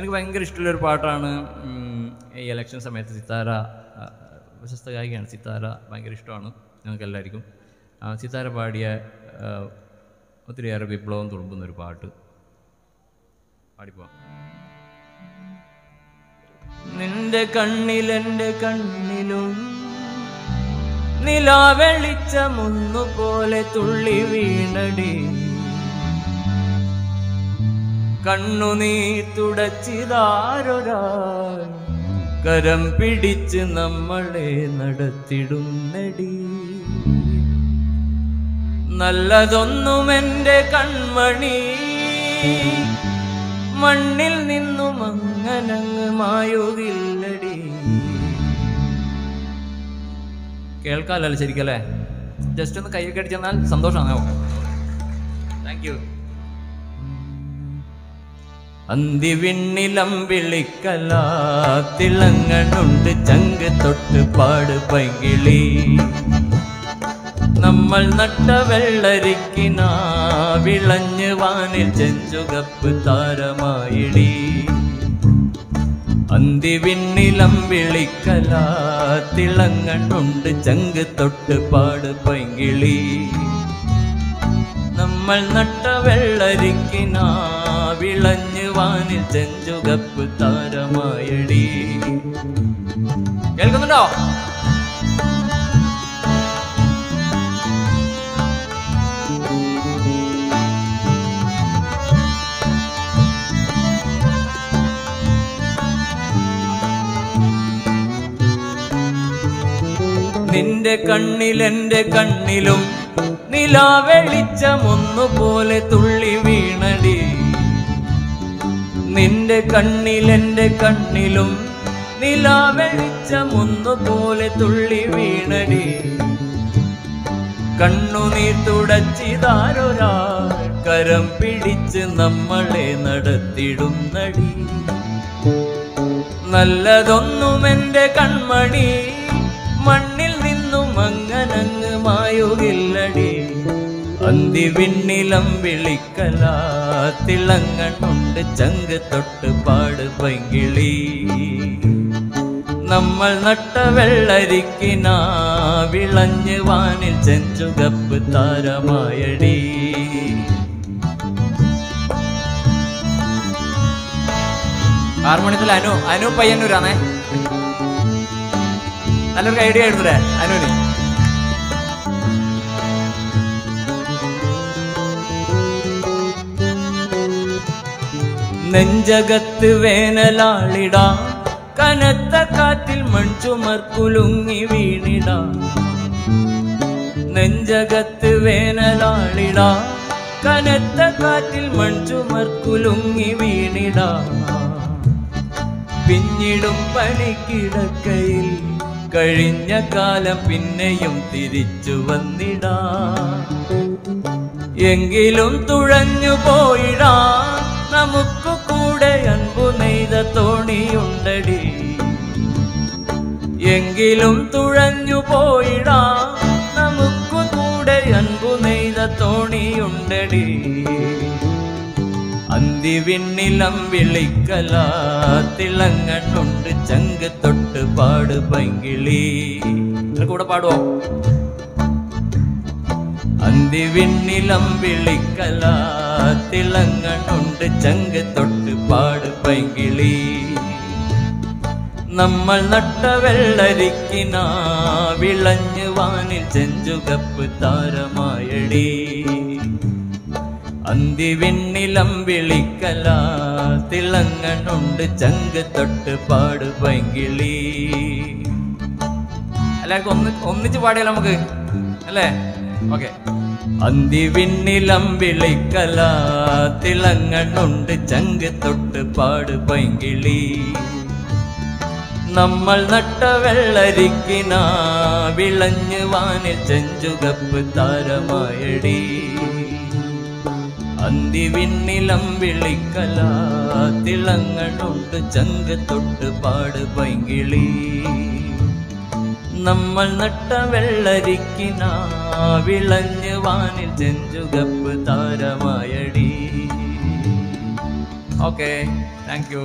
എനിക്ക് ഭയങ്കര ഇഷ്ടമുള്ളൊരു പാട്ടാണ് ഈ ഇലക്ഷൻ സമയത്ത് സിത്താര പ്രശസ്ത ഗായികയാണ് സിത്താര ഭയങ്കര ഇഷ്ടമാണ് ഞങ്ങൾക്ക് എല്ലാവർക്കും. സിത്താര പാടിയ ഒത്തിരിയേറെ വിപ്ലവം തുളുമ്പുന്ന ഒരു പാട്ട്. പാടിപ്പോവാം. നിന്റെ കണ്ണിലെന്റെ കണ്ണിലും നിലാവെളിച്ചമൊന്നുപോലെ തുള്ളി വീണടി. കണ്ണുനീർ തുടച്ചിതാരൊരാൾ കരം പിടിച്ച് നമ്മളെ നടത്തിടുന്നടി. നല്ലതൊന്നും എന്റെ കൺമണി. മണ്ണിൽ നിന്നും അങ്ങനങ്ങ് മായുകില്ലടി. കേൾക്കാമല്ലോ ശരിക്കല്ലേ? ജസ്റ്റ് ഒന്ന് കൈയൊക്കെ അടിച്ചെന്നാൽ സന്തോഷമാണ് ഓക്കെ താങ്ക് യു അന്തിവിണ്ണിലം വിളിക്കലാ. തിളങ്ങണുണ്ട് ചങ്ക് തൊട്ട് പാട് പൈകിളി നമ്മൾ നട്ട വെള്ളരിക്കിനാ. വിളഞ്ഞു വാനിൽ ചെഞ്ചുകപ്പ് താരമായിടി. അന്തിവിണ്ണിലം വിളിക്കലാ. തിളങ്ങണുണ്ട് ചങ്ക് തൊട്ട് പാട് പൈകിളി നമ്മൾ നട്ട വെള്ളരിക്കിന. വിളഞ്ഞ് വാനിൽ ചെഞ്ചുകപ്പ് താരമായടി. കേൾക്കുന്നുണ്ടോ? നിന്റെ കണ്ണിൽ എന്റെ കണ്ണിലും നിലാവെളിച്ചമൊന്നുപോലെ തുള്ളി വീണടി. നിന്റെ കണ്ണിൽ എന്റെ കണ്ണിലും നിലാവെളിച്ചമൊന്നുപോലെ തുള്ളി വീണടി. കണ്ണുനീർ തുടച്ചിതാരൊരാൾ കരം പിടിച്ച് നമ്മളെ നടത്തിടുന്നടി. നല്ലതൊന്നും എന്റെ കൺമണി അന്തിവിണ്ണിലം വിളിക്കലാ. തിളങ്ങണുണ്ട് ചങ്ക് തൊട്ട് പാട് പൈകിളി നമ്മൾ നട്ട വെള്ളരിക്കിനാ. വിളഞ്ഞ് വാനിൽ ചെഞ്ചുകപ്പ് താരമായടി. ഹാർമോണിയത്തിൽ അനു അനു പയ്യന്നൂരാണേ. നല്ലൊരു ഐഡിയ എടുത്തേ അനുവിന്? നെഞ്ചകത്ത് വേനലാളിടാ. കനത്ത കാറ്റിൽ മൺചുമർ കുലുങ്ങി വീണിടാ. നെഞ്ചകത്ത് വേനലാളിടാ. കനത്ത കാറ്റിൽ മൺചുമർ കുലുങ്ങി വീണിടാ. പിന്നിടും പണിക്കിടക്കയിൽ കഴിഞ്ഞ കാലം പിന്നെയും തിരിച്ചു വന്നിടാ. എങ്കിലും തുഴഞ്ഞു പോയിടാ. നമുക്ക് അൻപു നെയ്ത തോണിയുണ്ടടി. എങ്കിലും തുഴഞ്ഞു പോയിടാ. നമുക്കു കൂടെ അൻപു നെയ്ത തോണിയുണ്ടടി. അന്തിവിണ്ണിലം വിളിക്കല. തിളങ്ങണ്ണുണ്ട് ചങ്ക് തൊട്ട് പാട് പൈങ്കിളി. കൂടെ പാടുവോ? അന്തിവിണ്ണിലം വിളിക്കല. തിളങ്ങണുണ്ട് ചങ്ക് തൊട്ട് പാട് പൈങ്കിളി. നമ്മൾ നട്ട വെള്ളരിക്കിന വിളഞ്ഞു വാനിൽ ചെഞ്ചുകപ്പ് താരമായടി. അന്തിവിണ്ണിലം വിളിക്കല തിളങ്ങണുണ്ട് ചങ്ക് തൊട്ട് പാട് പൈങ്കിളി. അല്ലെ ഒന്ന് ഒന്നിച്ച് പാടിയാലോ നമുക്ക്? അല്ലേ? ഓക്കെ. അന്തിവിണ്ണിലം വിളിക്കല തിളങ്ങണുണ്ട് ചങ്ക് തൊട്ട് പാട് പൈങ്കിളി നമ്മൾ നട്ട വെള്ളരിക്കിന വിളഞ്ഞ് വാനിൽ ചെഞ്ചുകപ്പ് താരമായടി അന്തിവിണ്ണിലം വിളിക്കല തിളങ്ങണുണ്ട് ചങ്ക് തൊട്ട് പാട് പൈങ്കിളി നമ്മൾ നട്ട വെള്ളരിക്കിന വിളഞ്ഞ് വാനിൽ ചെഞ്ചുകപ്പ് താരമായടി. Okay thank you